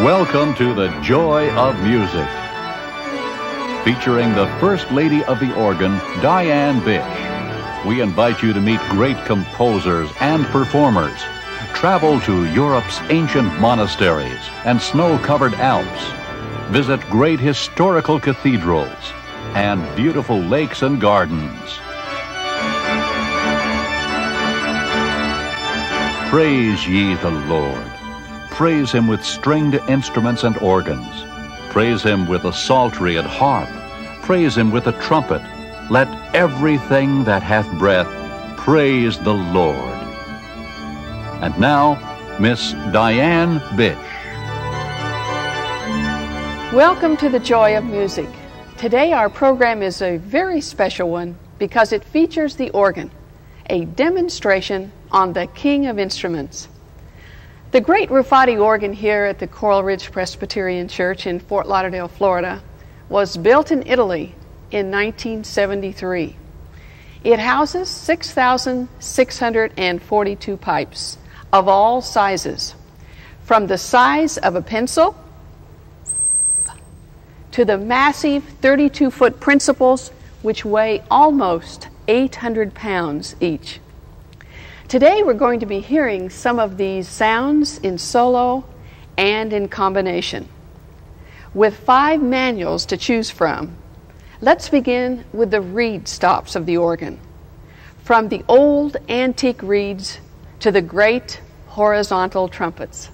Welcome to the Joy of Music, featuring the First Lady of the Organ, Diane Bish. We invite you to meet great composers and performers. Travel to Europe's ancient monasteries and snow covered Alps. Visit great historical cathedrals and beautiful lakes and gardens. Praise ye the Lord. Praise him with stringed instruments and organs. Praise him with a psaltery and harp. Praise him with a trumpet. Let everything that hath breath praise the Lord. And now, Miss Diane Bish. Welcome to the Joy of Music. Today, our program is a very special one because it features the organ, a demonstration on the King of Instruments. The great Ruffatti organ here at the Coral Ridge Presbyterian Church in Fort Lauderdale, Florida, was built in Italy in 1973. It houses 6,642 pipes of all sizes, from the size of a pencil to the massive 32 foot principals, which weigh almost 800 pounds each. Today we're going to be hearing some of these sounds in solo and in combination. With five manuals to choose from, let's begin with the reed stops of the organ. From the old antique reeds to the great horizontal trumpets.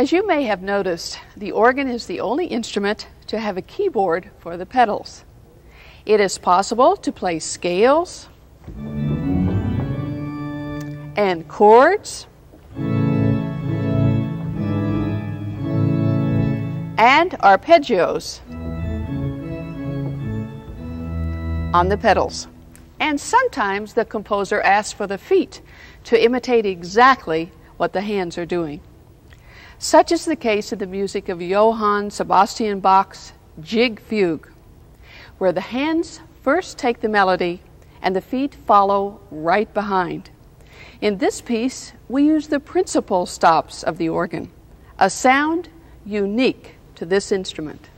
As you may have noticed, the organ is the only instrument to have a keyboard for the pedals. It is possible to play scales and chords and arpeggios on the pedals. And sometimes the composer asks for the feet to imitate exactly what the hands are doing. Such is the case in the music of Johann Sebastian Bach's Gigue Fugue, where the hands first take the melody and the feet follow right behind. In this piece, we use the principal stops of the organ, a sound unique to this instrument.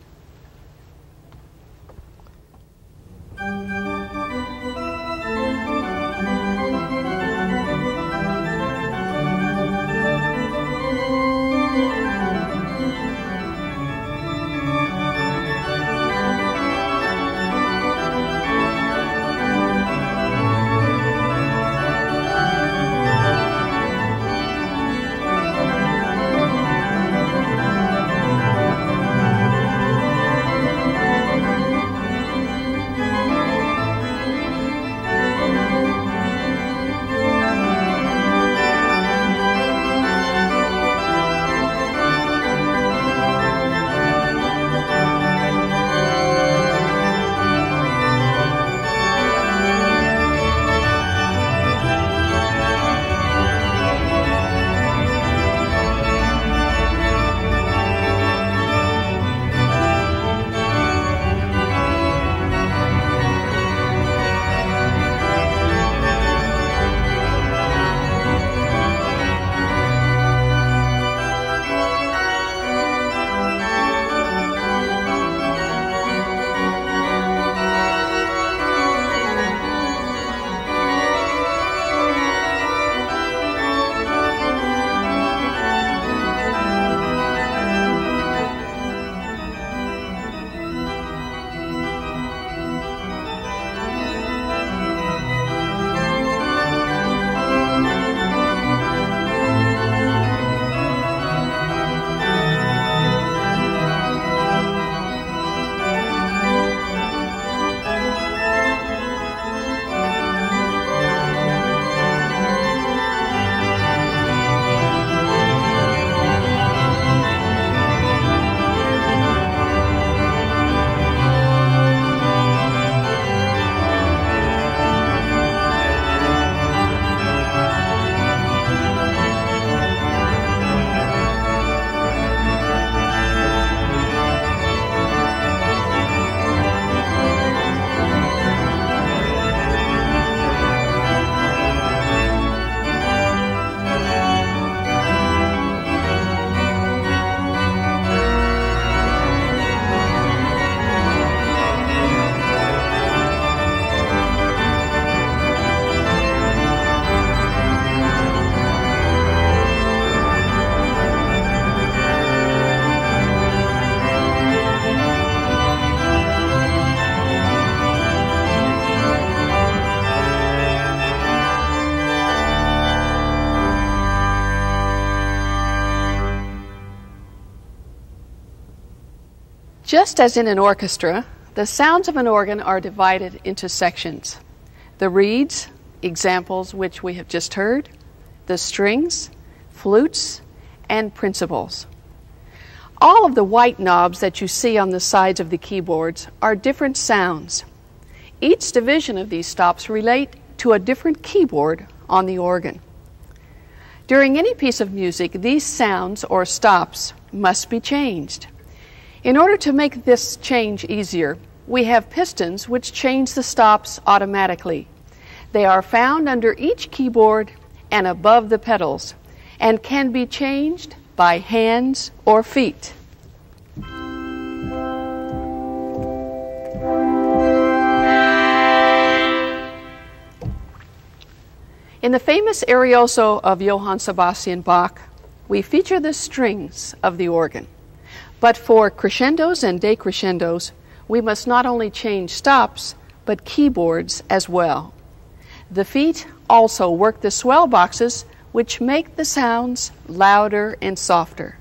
Just as in an orchestra, the sounds of an organ are divided into sections the reeds, examples which we have just heard, the strings, flutes, and principals. All of the white knobs that you see on the sides of the keyboards are different sounds. Each division of these stops relate to a different keyboard on the organ. During any piece of music, these sounds or stops must be changed. In order to make this change easier, we have pistons which change the stops automatically. They are found under each keyboard and above the pedals and can be changed by hands or feet. In the famous Arioso of Johann Sebastian Bach, we feature the strings of the organ. But for crescendos and decrescendos, we must not only change stops, but keyboards as well. The feet also work the swell boxes, which make the sounds louder and softer.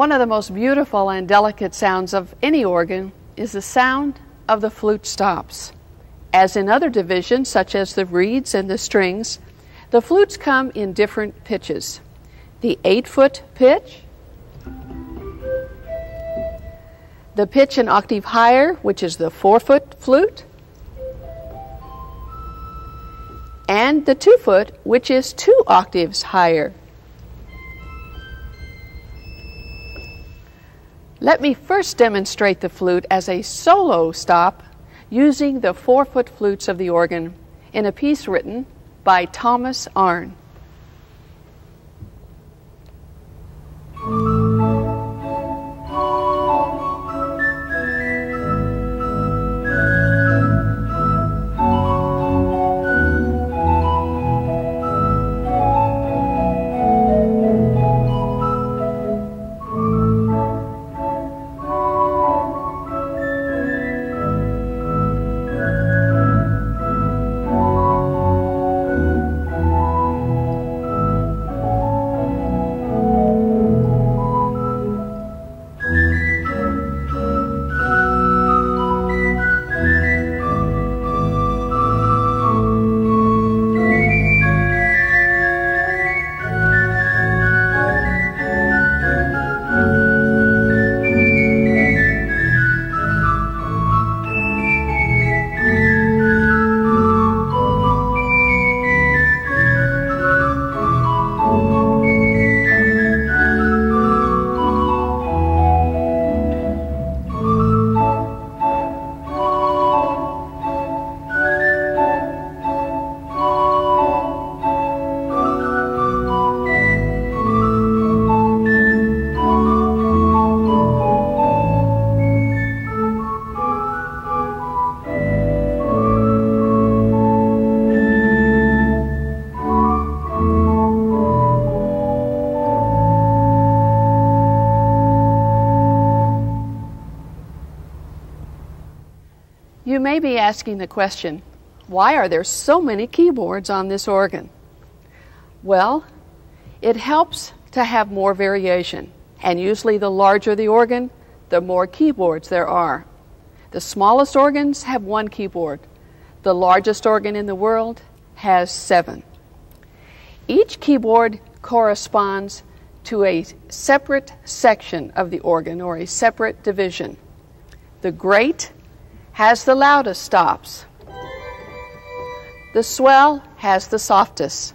One of the most beautiful and delicate sounds of any organ is the sound of the flute stops. As in other divisions, such as the reeds and the strings, the flutes come in different pitches. The eight foot pitch, the pitch an octave higher, which is the four foot flute, and the two foot, which is two octaves higher. Let me first demonstrate the flute as a solo stop using the four foot flutes of the organ in a piece written by Thomas Arne. Asking the question why are there so many keyboards on this organ? Well, it helps to have more variation, and usually the larger the organ, the more keyboards there are. The smallest organs have one keyboard, the largest organ in the world has seven. Each keyboard corresponds to a separate section of the organ or a separate division. The great has the loudest stops. The swell has the softest.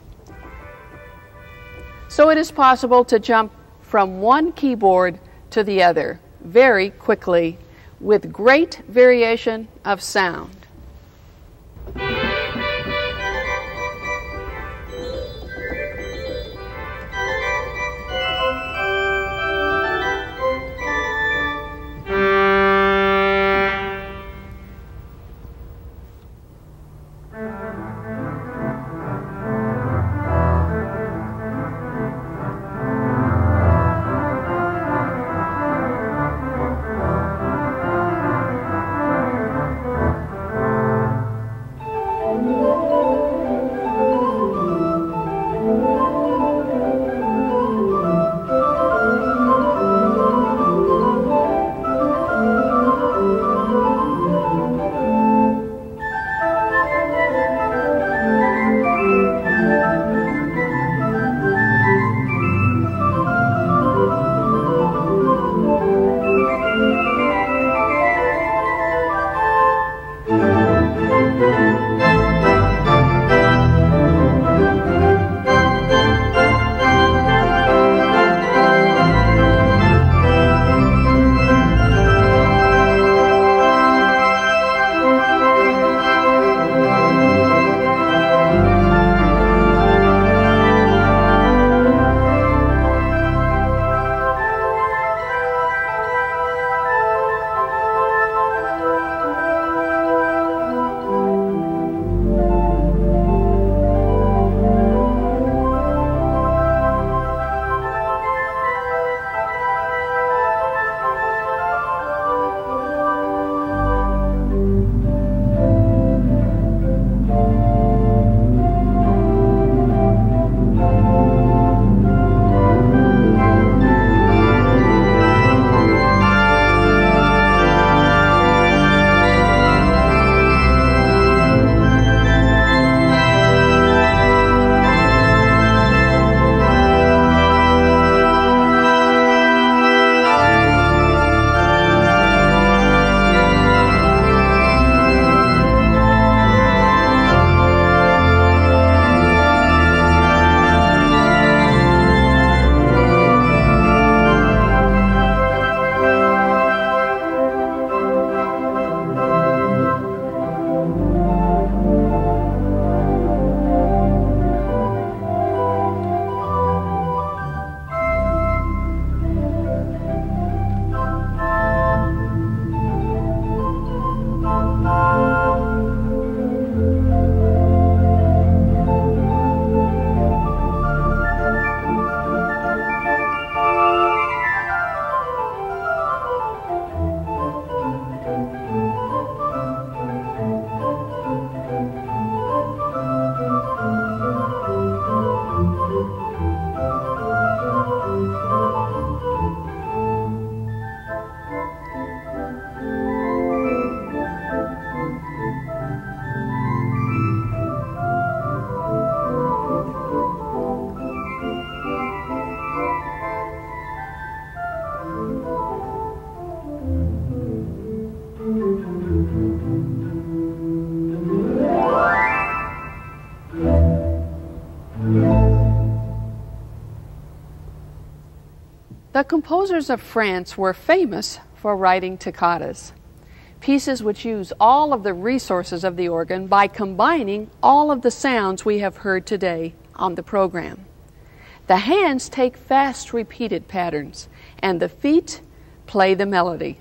So it is possible to jump from one keyboard to the other very quickly with great variation of sound. The composers of France were famous for writing toccatas, pieces which use all of the resources of the organ by combining all of the sounds we have heard today on the program. The hands take fast repeated patterns, and the feet play the melody.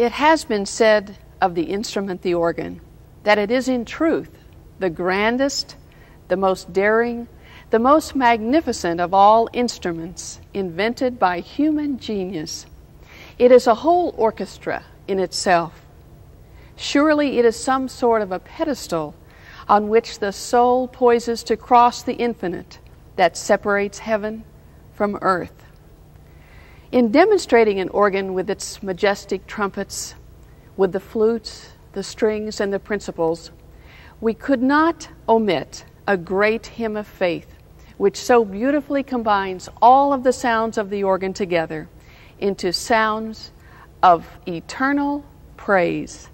It has been said of the instrument, the organ, that it is in truth the grandest, the most daring, the most magnificent of all instruments invented by human genius. It is a whole orchestra in itself. Surely it is some sort of a pedestal on which the soul poises to cross the infinite that separates heaven from earth. In demonstrating an organ with its majestic trumpets, with the flutes, the strings, and the principals, we could not omit a great hymn of faith, which so beautifully combines all of the sounds of the organ together into sounds of eternal praise.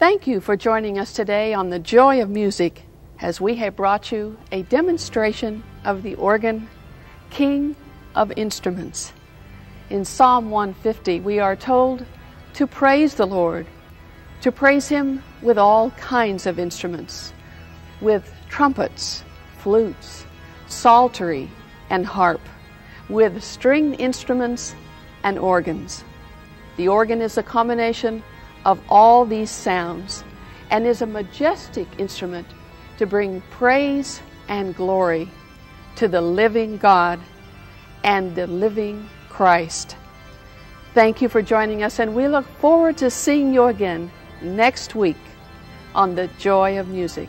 Thank you for joining us today on the Joy of Music as we have brought you a demonstration of the organ, King of Instruments. In Psalm 150, we are told to praise the Lord, to praise Him with all kinds of instruments, with trumpets, flutes, psaltery, and harp, with string instruments and organs. The organ is a combination of all these sounds and is a majestic instrument to bring praise and glory to the living God and the living Christ. Thank you for joining us, and we look forward to seeing you again next week on The Joy of Music.